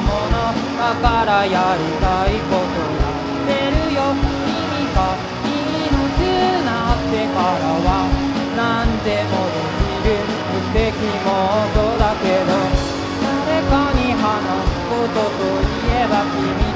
ものだからやりたいことやってるよ。君が命なくなってからは何でもできる。無敵モードだけど誰かに話すことといえば君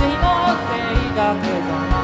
のせいだけじゃない。